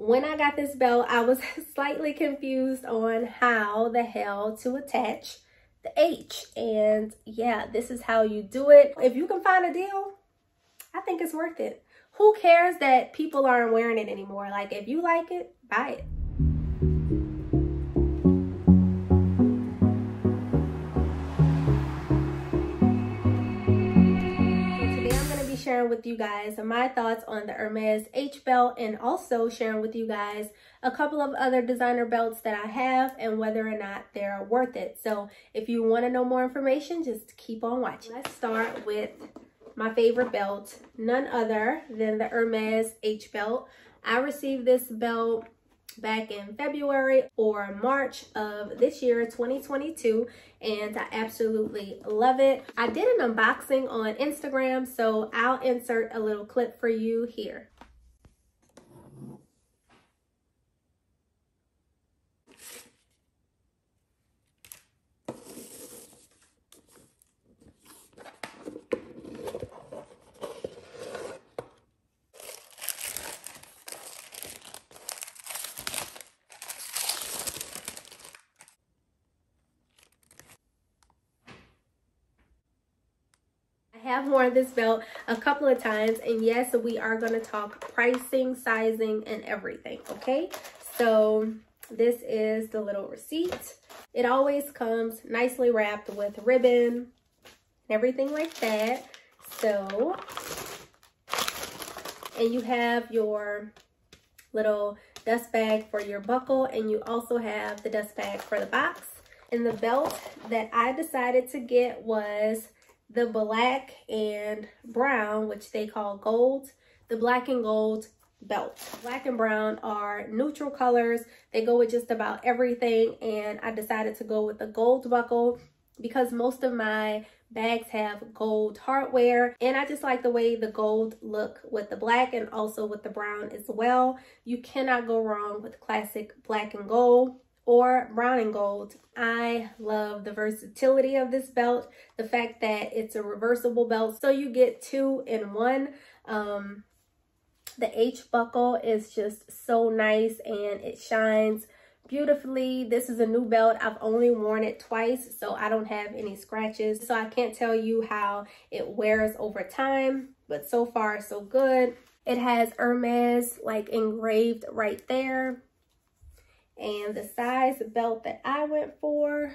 When I got this belt, I was slightly confused on how the hell to attach the H. And yeah, this is how you do it. If you can find a deal, I think it's worth it. Who cares that people aren't wearing it anymore? Like if you like it, buy it. With you guys my thoughts on the Hermes H belt and also sharing with you guys a couple of other designer belts that I have and whether or not they're worth it. So if you want to know more information, just keep on watching. Let's start with my favorite belt, none other than the Hermes H belt. I received this belt back in February or March of this year, 2022, and I absolutely love it. I did an unboxing on Instagram, so I'll insert a little clip for you here. Have worn this belt a couple of times and yes we are going to talk pricing sizing and everything okay? So this is the little receipt. It always comes nicely wrapped with ribbon and everything like that. So and you have your little dust bag for your buckle and you also have the dust bag for the box. And the belt that I decided to get was the black and brown, which they call gold, the black and gold belt. Black and brown are neutral colors. They go with just about everything. And I decided to go with the gold buckle because most of my bags have gold hardware and I just like the way the gold look with the black and also with the brown as well. You cannot go wrong with classic black and gold or brown and gold. I love the versatility of this belt, the fact that it's a reversible belt, so you get two in one. Um, the H buckle is just so nice and it shines beautifully. This is a new belt. I've only worn it twice, so I don't have any scratches. So I can't tell you how it wears over time, but so far so good. It has Hermes like engraved right there. And the size belt that I went for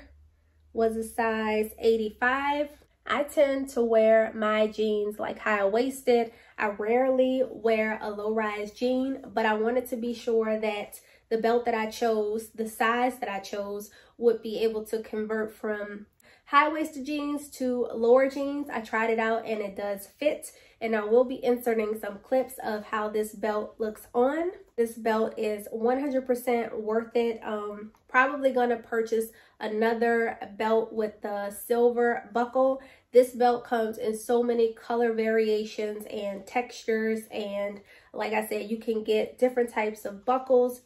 was a size 85. I tend to wear my jeans like high-waisted. I rarely wear a low-rise jean, but I wanted to be sure that the belt that I chose, the size that I chose, would be able to convert from high-waisted jeans to lower jeans. I tried it out and it does fit. And I will be inserting some clips of how this belt looks on. This belt is 100% worth it. Um, probably to purchase another belt with the silver buckle. This belt comes in so many color variations and textures. And like I said, you can get different types of buckles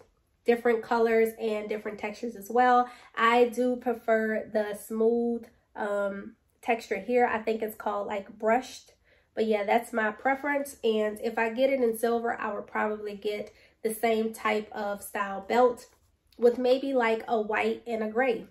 different colors and different textures as well. I do prefer the smooth um, texture here. I think it's called like brushed. But yeah, that's my preference. And if I get it in silver, I would probably get the same type of style belt with maybe like a white and a gray.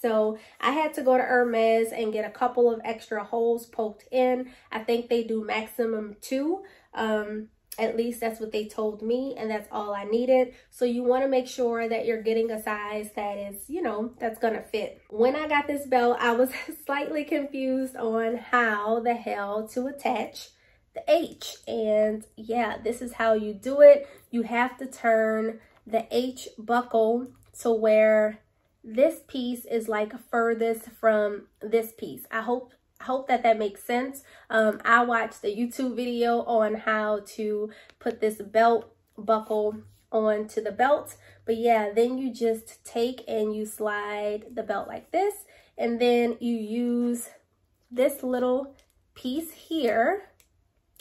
So I had to go to Hermes and get a couple of extra holes poked in. I think they do maximum two. Um, at least that's what they told me and that's all I needed. So you want to make sure that you're getting a size that is, you know, that's to fit. When I got this belt, I was slightly confused on how the hell to attach the H. And yeah, this is how you do it. You have to turn the H buckle to where this piece is like furthest from this piece. I hope hope that that makes sense. Um, I watched a YouTube video on how to put this belt buckle onto the belt. But yeah, then you just take and you slide the belt like this. And then you use this little piece here,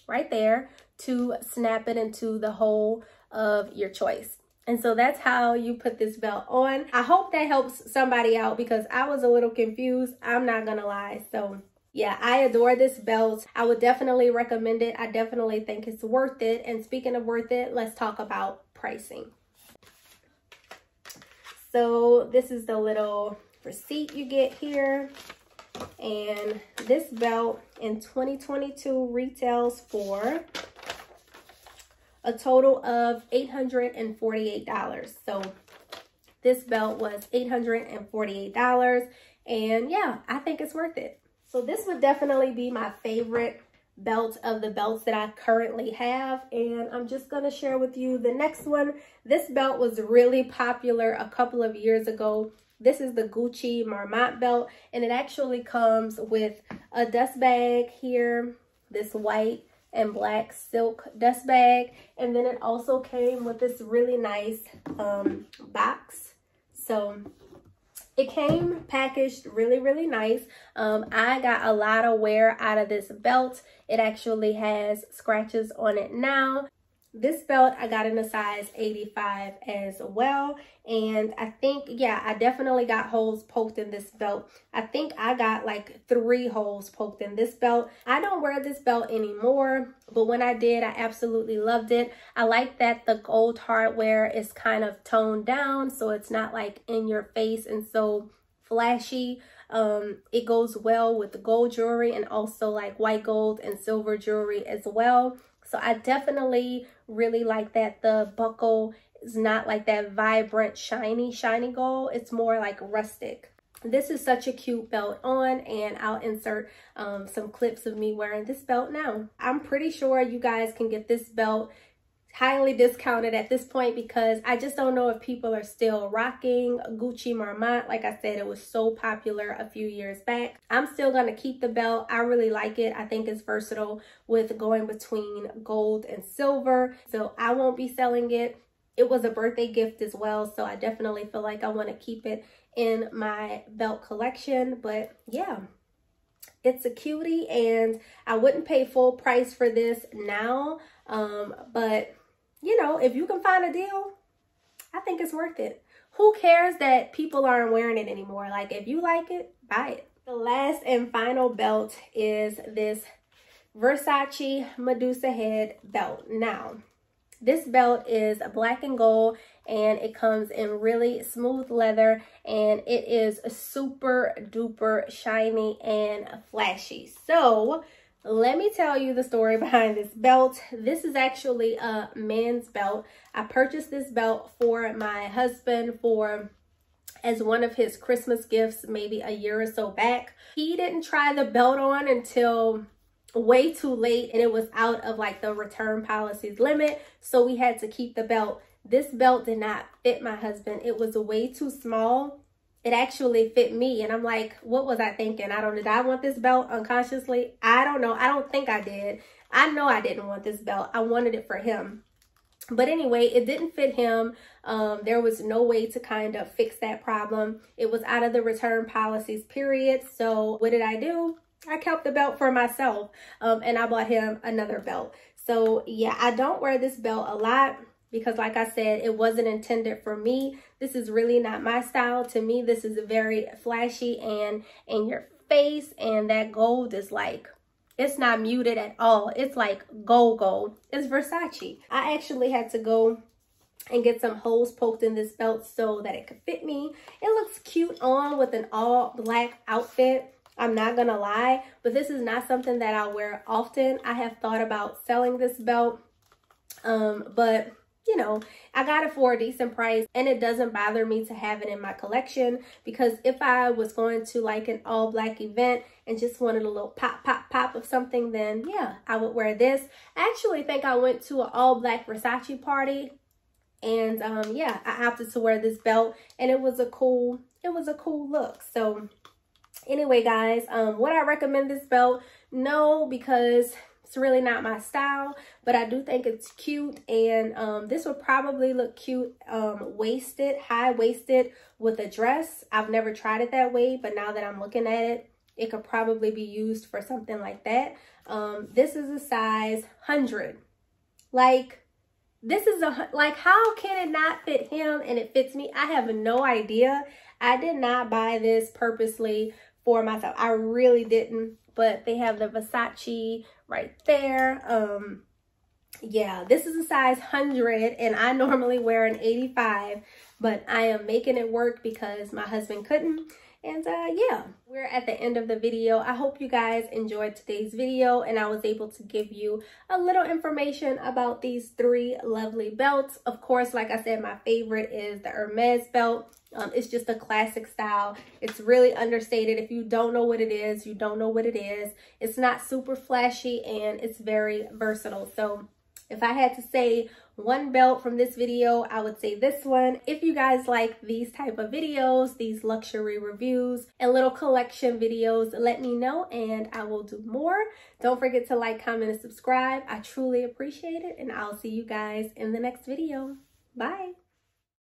right there, to snap it into the hole of your choice. And so that's how you put this belt on. I hope that helps somebody out because I was a little confused. I'm not gonna lie. So yeah, I adore this belt. I would definitely recommend it. I definitely think it's worth it. And speaking of worth it, let's talk about pricing. So this is the little receipt you get here. And this belt in 2022 retails for a total of $848. So this belt was $848. And yeah, I think it's worth it. So this would definitely be my favorite belt of the belts that I currently have. And I'm just going to share with you the next one. This belt was really popular a couple of years ago. This is the Gucci Marmont belt. And it actually comes with a dust bag here, this white and black silk dust bag. And then it also came with this really nice um, box. So it came packaged really, really nice. Um, I got a lot of wear out of this belt. It actually has scratches on it now. This belt I got in a size 85 as well. And I think, yeah, I definitely got holes poked in this belt. I think I got like three holes poked in this belt. I don't wear this belt anymore, but when I did, I absolutely loved it. I like that the gold hardware is kind of toned down, so it's not like in your face and so flashy. Um, it goes well with the gold jewelry and also like white gold and silver jewelry as well. So I definitely really like that the buckle is not like that vibrant, shiny, shiny gold. It's more like rustic. This is such a cute belt on and I'll insert um, some clips of me wearing this belt now. I'm pretty sure you guys can get this belt highly discounted at this point because I just don't know if people are still rocking Gucci Marmont. Like I said, it was so popular a few years back. I'm still going to keep the belt. I really like it. I think it's versatile with going between gold and silver. So I won't be selling it. It was a birthday gift as well. So I definitely feel like I want to keep it in my belt collection. But yeah, it's a cutie and I wouldn't pay full price for this now. Um, but you know, if you can find a deal, I think it's worth it. Who cares that people aren't wearing it anymore? Like, if you like it, buy it. The last and final belt is this Versace Medusa head belt. Now, this belt is black and gold and it comes in really smooth leather and it is super duper shiny and flashy. So, let me tell you the story behind this belt. This is actually a men's belt. I purchased this belt for my husband for as one of his Christmas gifts maybe a year or so back. He didn't try the belt on until way too late and it was out of like the return policies limit. So we had to keep the belt. This belt did not fit my husband. It was way too small it actually fit me. And I'm like, what was I thinking? I don't, did I want this belt unconsciously? I don't know. I don't think I did. I know I didn't want this belt. I wanted it for him. But anyway, it didn't fit him. Um, there was no way to kind of fix that problem. It was out of the return policies period. So what did I do? I kept the belt for myself um, and I bought him another belt. So yeah, I don't wear this belt a lot because like I said, it wasn't intended for me. This is really not my style. To me, this is very flashy and in your face and that gold is like, it's not muted at all. It's like gold gold. It's Versace. I actually had to go and get some holes poked in this belt so that it could fit me. It looks cute on with an all black outfit. I'm not gonna lie, but this is not something that I wear often. I have thought about selling this belt, um, but you know, I got it for a decent price and it doesn't bother me to have it in my collection because if I was going to like an all black event and just wanted a little pop, pop, pop of something, then yeah, I would wear this. I actually think I went to an all black Versace party and um, yeah, I opted to wear this belt and it was a cool, it was a cool look. So anyway, guys, um, would I recommend this belt? No, because it's really not my style, but I do think it's cute. And um, this would probably look cute um, waisted, high-waisted with a dress. I've never tried it that way, but now that I'm looking at it, it could probably be used for something like that. Um, this is a size 100. Like, this is a, like, how can it not fit him and it fits me? I have no idea. I did not buy this purposely for myself. I really didn't, but they have the Versace right there. Um, yeah, this is a size 100 and I normally wear an 85, but I am making it work because my husband couldn't. And uh, yeah, we're at the end of the video. I hope you guys enjoyed today's video and I was able to give you a little information about these three lovely belts. Of course, like I said, my favorite is the Hermes belt. Um, it's just a classic style. It's really understated. If you don't know what it is, you don't know what it is. It's not super flashy and it's very versatile. So if I had to say one belt from this video, I would say this one. If you guys like these type of videos, these luxury reviews and little collection videos, let me know and I will do more. Don't forget to like, comment, and subscribe. I truly appreciate it and I'll see you guys in the next video. Bye.